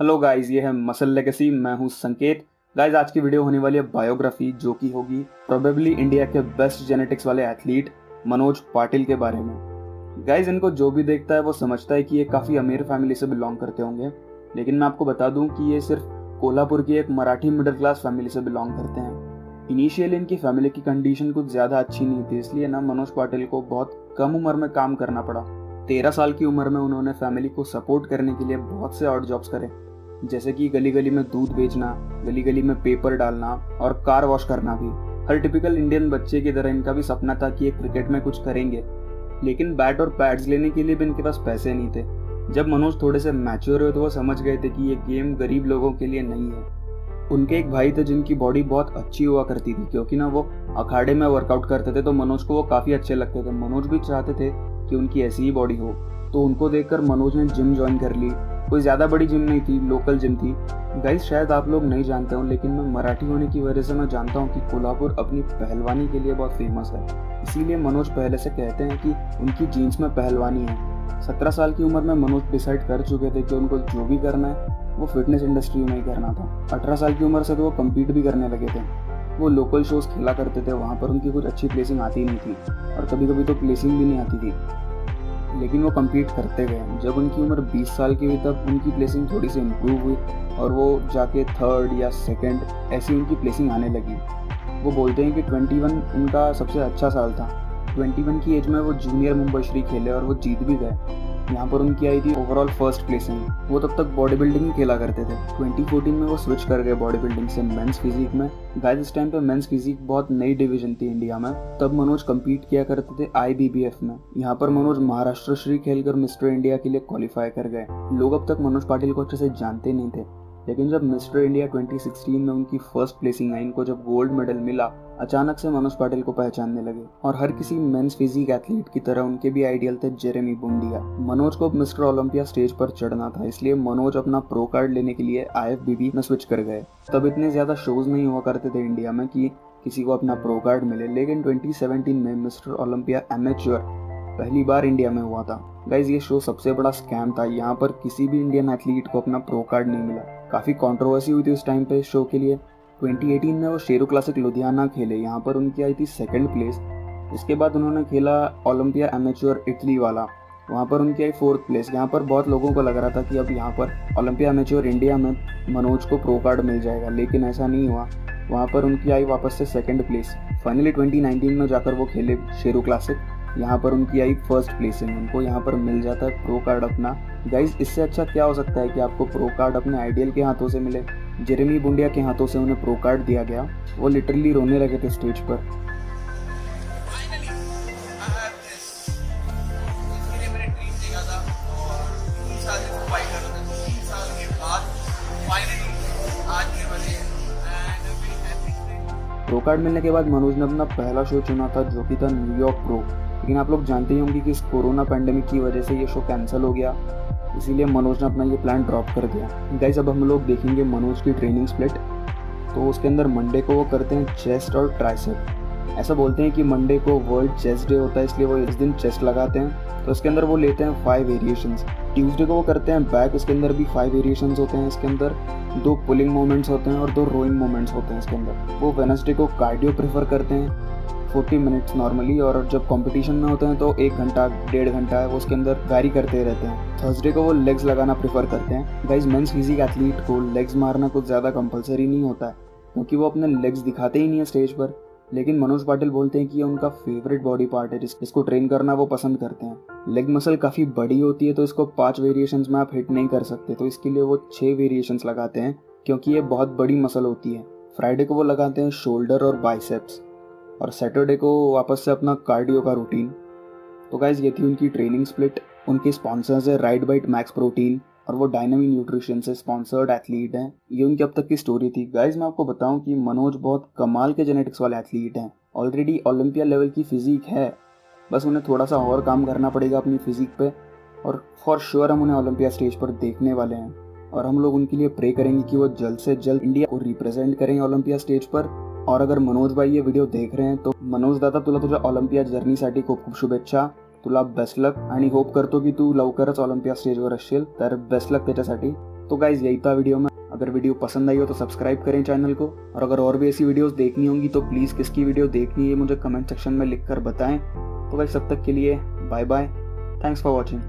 Hello guys ये है muscle legacy मैं हूँ संकेत गाइस आज की वीडियो होने वाली है बायोग्राफी जो कि होगी प्रोबेबली इंडिया के बेस्ट जेनेटिक्स वाले एथलीट मनोज पाटिल के बारे में। गाइस इनको जो भी देखता है, वो समझता है कि ये काफ़ी अमीर फैमिली से बिलोंग करते होंगे। लेकिन मैं आपको बता दूँ कि ये सिर्फ़ कोल्हापुर की एक मराठी मिडिल क्लास फैमिली से बिलोंग करते हैं। इनिशियली इनकी फैमिली की कंडीशन कुछ ज़्यादा अच्छी नहीं थी, इसलिए ना मनोज पाटिल को बहुत कम उम्र में काम करना पड़ा। तेरह साल की उम्र में उन्होंने फैमिली को सपोर्ट करने के लिए बहुत से आउट जॉब्स करे। जैसे कि गली गली में दूध बेचना गली गली में पेपर डालना और कार वॉश करना भी। हर टिपिकल इंडियन बच्चे की तरह इनका भी सपना था कि एक क्रिकेट में कुछ करेंगे। लेकिन बैट और पैड्स लेने के लिए भी इनके पास पैसे नहीं थे। जब मनोज थोड़े से मैच्योर हुए तो वो समझ गए थे कि ये गेम गरीब लोगों के लिए नहीं है। उनके एक भाई थे जिनकी बॉडी बहुत अच्छी हुआ करती थी, क्योंकि ना वो अखाड़े में वर्कआउट करते थे तो मनोज को वो काफ़ी अच्छे लगते थे। मनोज भी चाहते थे कि उनकी ऐसी ही बॉडी हो। तो उनको देखकर मनोज ने जिम ज्वाइन कर ली। कोई ज़्यादा बड़ी जिम नहीं थी लोकल जिम थी। गाइस शायद आप लोग नहीं जानते हो, लेकिन मैं मराठी होने की वजह से मैं जानता हूँ कि कोल्हापुर अपनी पहलवानी के लिए बहुत फ़ेमस है। इसीलिए मनोज पहले से कहते हैं कि उनकी जीन्स में पहलवानी है। सत्रह साल की उम्र में मनोज डिसाइड कर चुके थे कि उनको जो भी करना है, वो फिटनेस इंडस्ट्री में ही करना था। अठारह साल की उम्र से तो वो कम्पीट भी करने लगे थे। वो लोकल शोज़ खेला करते थे, वहाँ पर उनकी कुछ अच्छी प्लेसिंग आती नहीं थी और कभी कभी तो प्लेसिंग भी नहीं आती थी। लेकिन वो कम्पीट करते गए। जब उनकी उम्र 20 साल की हुई, तब उनकी प्लेसिंग थोड़ी सी इम्प्रूव हुई और वो जाके थर्ड या सेकंड ऐसी उनकी प्लेसिंग आने लगी। वो बोलते हैं कि 21 उनका सबसे अच्छा साल था। 21 की एज में वो जूनियर मुंबई श्री खेले और वो जीत भी गए। यहाँ पर उनकी आई थी ओवरऑल फ़र्स्ट प्लेसिंग वो तब तक बॉडी बिल्डिंग खेला करते थे। 2014 में वो स्विच कर गए बॉडी बिल्डिंग से मेंस फिजिक में। गाइस इस टाइम पे मेंस फिजिक बहुत नई डिवीज़न थी इंडिया में। तब मनोज कम्पीट किया करते थे आईबीबीएफ में। यहाँ पर मनोज महाराष्ट्र श्री खेलकर मिस्टर इंडिया के लिए क्वालिफाई कर गए। लोग अब तक मनोज पाटिल को अच्छे से जानते नहीं थे। लेकिन जब मिस्टर इंडिया 2016 में उनकी फ़र्स्ट प्लेसिंग आई, इनको जब गोल्ड मेडल मिला, अचानक से मनोज पाटिल को पहचानने लगे। और हर किसी मेंस फिजिक एथलीट की तरह उनके भी आइडियल थे जेरेमी बुंडिया। मनोज को मिस्टर ओलंपिया स्टेज पर चढ़ना था, इसलिए मनोज अपना प्रो कार्ड लेने के लिए आई में स्विच कर गए। तब इतने ज़्यादा शोज़ नहीं हुआ करते थे इंडिया में कि किसी को अपना प्रो कार्ड मिले, लेकिन 2017 में मिस्टर ओलंपिया एमेच्योर पहली बार इंडिया में हुआ था। गाइज़ ये शो सबसे बड़ा स्कैम था। यहाँ पर किसी भी इंडियन एथलीट को अपना प्रो कार्ड नहीं मिला। काफ़ी कंट्रोवर्सी हुई थी उस टाइम पे इस शो के लिए। 2018 में वो शेरू क्लासिक लुधियाना खेले। यहाँ पर उनकी आई थी सेकंड प्लेस इसके बाद उन्होंने खेला ओलंपिया एमेच्योर इटली वाला। वहाँ पर उनकी आई फोर्थ प्लेस यहाँ पर बहुत लोगों को लग रहा था कि अब यहाँ पर ओलंपिया एमेच्योर इंडिया में मनोज को प्रो कार्ड मिल जाएगा, लेकिन ऐसा नहीं हुआ। वहाँ पर उनकी आई वापस से सेकंड प्लेस फाइनली 2019 में जाकर वो खेले शेरू क्लासिक यहाँ पर उनकी आई फ़र्स्ट प्लेसिंग उनको यहाँ पर मिल जाता है प्रो कार्ड अपना। गाइज़ इससे अच्छा क्या हो सकता है कि आपको प्रो कार्ड अपने आइडियल के हाथों से मिले? जेरेमी बुंडिया के हाथों से उन्हें प्रो कार्ड दिया गया। वो लिटरली रोने लगे थे स्टेज पर। प्रो कार्ड मिलने के बाद मनोज ने अपना पहला शो चुना था, जो कि था न्यूयॉर्क प्रो लेकिन आप लोग जानते ही होंगे कि इस कोरोना पैंडेमिक की वजह से ये शो कैंसिल हो गया। इसीलिए मनोज ने अपना ये प्लान ड्रॉप कर दिया। गाइज़ अब हम लोग देखेंगे मनोज की ट्रेनिंग स्प्लिट तो उसके अंदर मंडे को वो करते हैं चेस्ट और ट्राइसेप ऐसा बोलते हैं कि मंडे को वर्ल्ड चेस्ट डे होता है, इसलिए वो इस दिन चेस्ट लगाते हैं। तो उसके अंदर वो लेते हैं फाइव वेरिएशंस ट्यूसडे को वो करते हैं, बैक इसके अंदर भी फाइव वेरिएशन होते हैं इसके अंदर, दो पुलिंग मोमेंट्स होते हैं और दो रोइंग मोमेंट्स होते हैं इसके अंदर। वो वेनसडे को कार्डियो प्रेफर करते हैं फोर्टी मिनट्स नॉर्मली और जब कंपटीशन में होते हैं तो एक घंटा, डेढ़ घंटा है वो उसके अंदर वैरी करते रहते हैं। थर्सडे को वो लेग्स लगाना प्रेफर करते हैं। गाइज़ मेंस फिजिक एथलीट को लेग्स मारना कुछ ज़्यादा कंपलसरी नहीं होता है, क्योंकि वो अपने लेग्स दिखाते ही नहीं है स्टेज पर। लेकिन मनोज पाटिल बोलते हैं कि ये उनका फेवरेट बॉडी पार्ट है इसको ट्रेन करना वो पसंद करते हैं। लेग मसल काफ़ी बड़ी होती है तो इसको पाँच वेरिएशन में आप हिट नहीं कर सकते तो इसके लिए वो छः वेरिएशन लगाते हैं, क्योंकि ये बहुत बड़ी मसल होती है। फ्राइडे को वो लगाते हैं शोल्डर और बाइसेप्स और सैटरडे को वापस से अपना कार्डियो का रूटीन तो गाइज़ ये थी उनकी ट्रेनिंग स्प्लिट उनके स्पॉन्सर्स है राइट बाइट मैक्स प्रोटीन और वो डायनामी न्यूट्रिशन से स्पॉन्सर्ड एथलीट हैं। ये उनकी अब तक की स्टोरी थी। गाइज़ मैं आपको बताऊँ कि मनोज बहुत कमाल के जेनेटिक्स वाले एथलीट हैं। ऑलरेडी ओलंपिया लेवल की फिजिक है। बस उन्हें थोड़ा सा और काम करना पड़ेगा अपनी फिजिक पे। और फॉर श्योर हम उन्हें ओलंपिया स्टेज पर देखने वाले हैं। और हम लोग उनके लिए प्रे करेंगे कि वो जल्द से जल्द इंडिया को रिप्रेजेंट करें ओलंपिया स्टेज पर। और अगर मनोज भाई ये वीडियो देख रहे हैं तो मनोज दादा तुला तुझ्या ऑलिम्पिया जर्नीसाठी खूप खूप शुभेच्छा। तुला बेस्ट लक आणि होप करतो की तू लवकरच ऑलिम्पिया स्टेजवर असशील. तर बेस्ट लक त्याच्यासाठी. तो गाइज़ यही था वीडियो में अगर वीडियो पसंद आई हो तो सब्सक्राइब करें चैनल को. और अगर और भी ऐसी वीडियोस देखनी होंगी तो प्लीज़ किसकी वीडियो देखनी है मुझे कमेंट सेक्शन में लिखकर बताएँ. तो गाइज़ सब तक के लिए bye bye thanks for watching